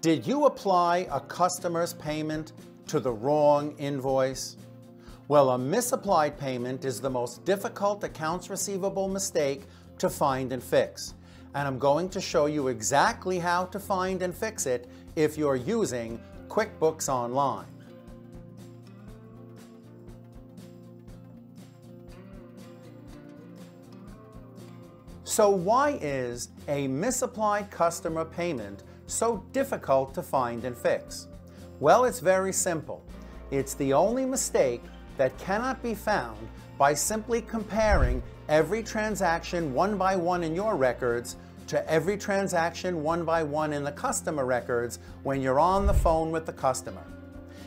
Did you apply a customer's payment to the wrong invoice? Well, a misapplied payment is the most difficult accounts receivable mistake to find and fix. And I'm going to show you exactly how to find and fix it if you're using QuickBooks Online. So why is a misapplied customer payment so difficult to find and fix? Well, it's very simple. It's the only mistake that cannot be found by simply comparing every transaction one by one in your records to every transaction one by one in the customer records when you're on the phone with the customer.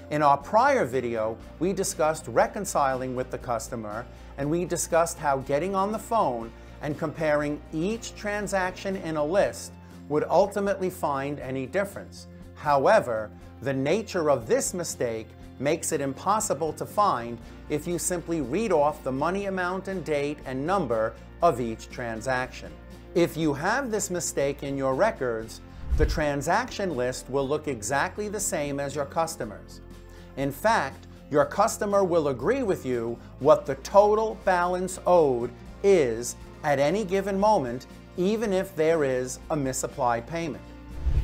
In our prior video, we discussed reconciling with the customer and we discussed how getting on the phone and comparing each transaction in a list would ultimately find any difference. However, the nature of this mistake makes it impossible to find if you simply read off the money amount and date and number of each transaction. If you have this mistake in your records, the transaction list will look exactly the same as your customers. In fact, your customer will agree with you what the total balance owed is at any given moment even if there is a misapplied payment.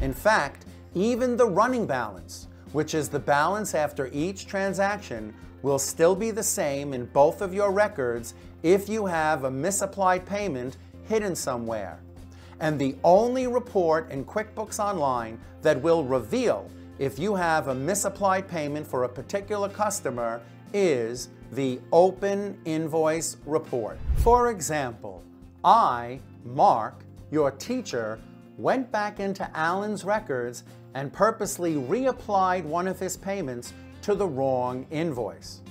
In fact, even the running balance, which is the balance after each transaction, will still be the same in both of your records if you have a misapplied payment hidden somewhere. And the only report in QuickBooks Online that will reveal if you have a misapplied payment for a particular customer is the Open Invoice Report. For example, I Mark, your teacher, went back into Alan's records and purposely reapplied one of his payments to the wrong invoice.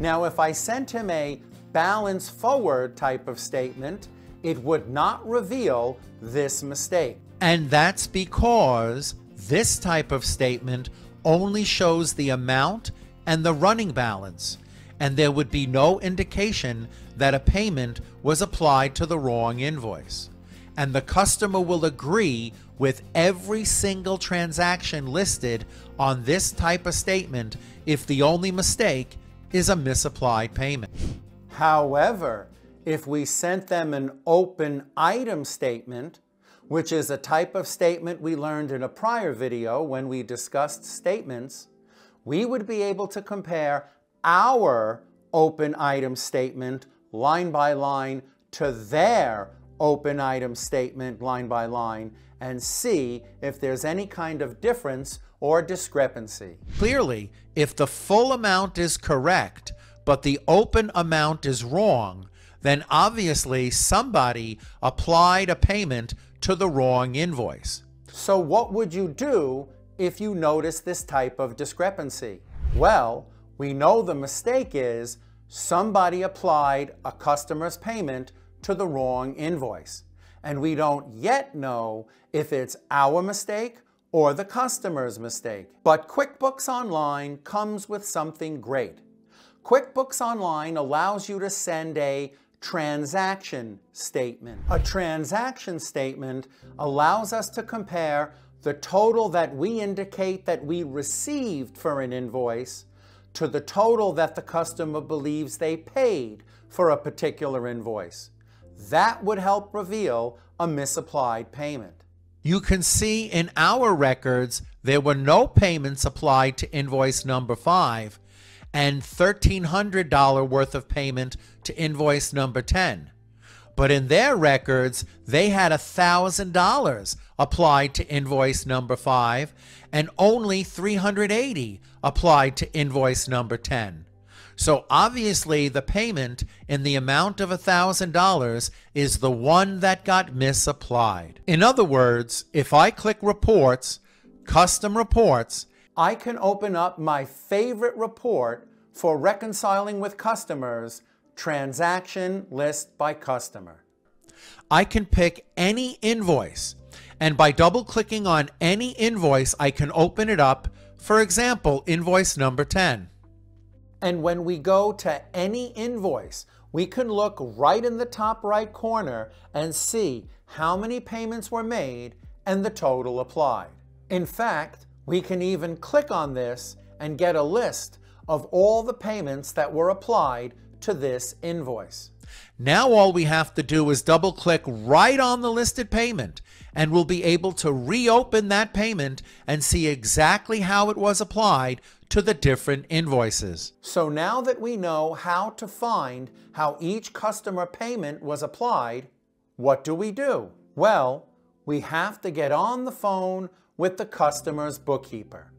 Now, if I sent him a balance forward type of statement, it would not reveal this mistake. And that's because this type of statement only shows the amount and the running balance, and there would be no indication that a payment was applied to the wrong invoice. And the customer will agree with every single transaction listed on this type of statement if the only mistake is a misapplied payment. However, if we sent them an open item statement, which is a type of statement we learned in a prior video when we discussed statements, we would be able to compare our open item statement line by line to their open item statement line by line and see if there's any kind of difference or discrepancy. Clearly, if the full amount is correct, but the open amount is wrong, then obviously somebody applied a payment to the wrong invoice. So what would you do if you notice this type of discrepancy? Well, we know the mistake is somebody applied a customer's payment to the wrong invoice. And we don't yet know if it's our mistake or the customer's mistake. But QuickBooks Online comes with something great. QuickBooks Online allows you to send a transaction statement. A transaction statement allows us to compare the total that we indicate that we received for an invoice to the total that the customer believes they paid for a particular invoice. That would help reveal a misapplied payment. You can see in our records there were no payments applied to invoice number 5 and $1,300 worth of payment to invoice number 10. But in their records, they had $1,000 applied to invoice number 5 and only 380 applied to invoice number 10. So obviously the payment in the amount of $1,000 is the one that got misapplied. In other words, if I click reports, custom reports, I can open up my favorite report for reconciling with customers, transaction list by customer. I can pick any invoice and by double clicking on any invoice, I can open it up. For example, invoice number 10. And when we go to any invoice, we can look right in the top right corner and see how many payments were made and the total applied. In fact, we can even click on this and get a list of all the payments that were applied to this invoice. Now all we have to do is double click right on the listed payment and we'll be able to reopen that payment and see exactly how it was applied to the different invoices. So now that we know how to find how each customer payment was applied, what do we do? Well, we have to get on the phone with the customer's bookkeeper.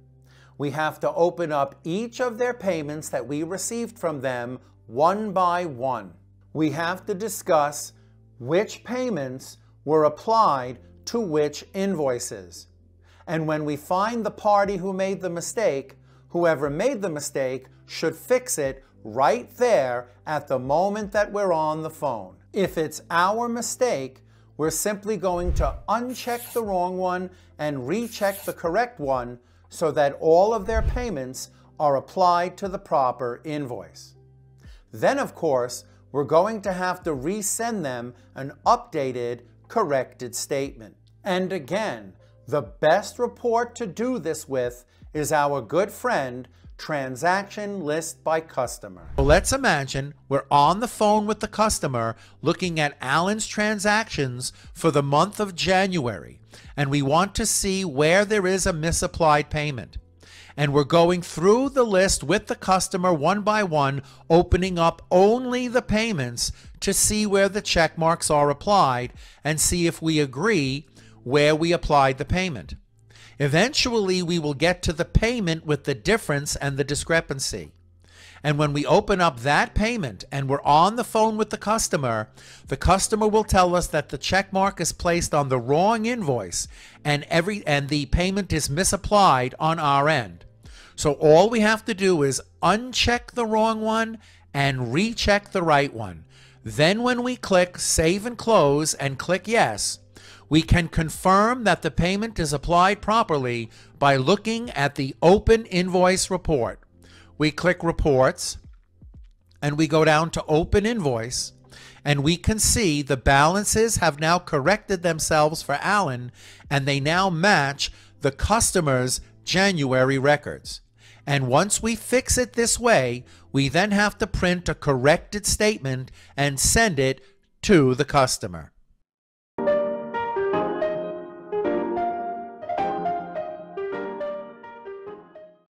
We have to open up each of their payments that we received from them one by one. We have to discuss which payments were applied to which invoices. And when we find the party who made the mistake, whoever made the mistake should fix it right there at the moment that we're on the phone. If it's our mistake, we're simply going to uncheck the wrong one and recheck the correct one so that all of their payments are applied to the proper invoice. Then, of course, we're going to have to resend them an updated, corrected statement. And again, the best report to do this with is our good friend, Transaction List by Customer. Well, let's imagine we're on the phone with the customer looking at Alan's transactions for the month of January, and we want to see where there is a misapplied payment and we're going through the list with the customer one by one, opening up only the payments to see where the check marks are applied and see if we agree where we applied the payment. Eventually, we will get to the payment with the difference and the discrepancy. And when we open up that payment and we're on the phone with the customer, the customer will tell us that the check mark is placed on the wrong invoice and every and the payment is misapplied on our end. So all we have to do is uncheck the wrong one and recheck the right one. Then when we click save and close and click yes, we can confirm that the payment is applied properly by looking at the open invoice report we click reports and we go down to open invoice and we can see the balances have now corrected themselves for Alan and they now match the customer's January records. And once we fix it this way, we then have to print a corrected statement and send it to the customer.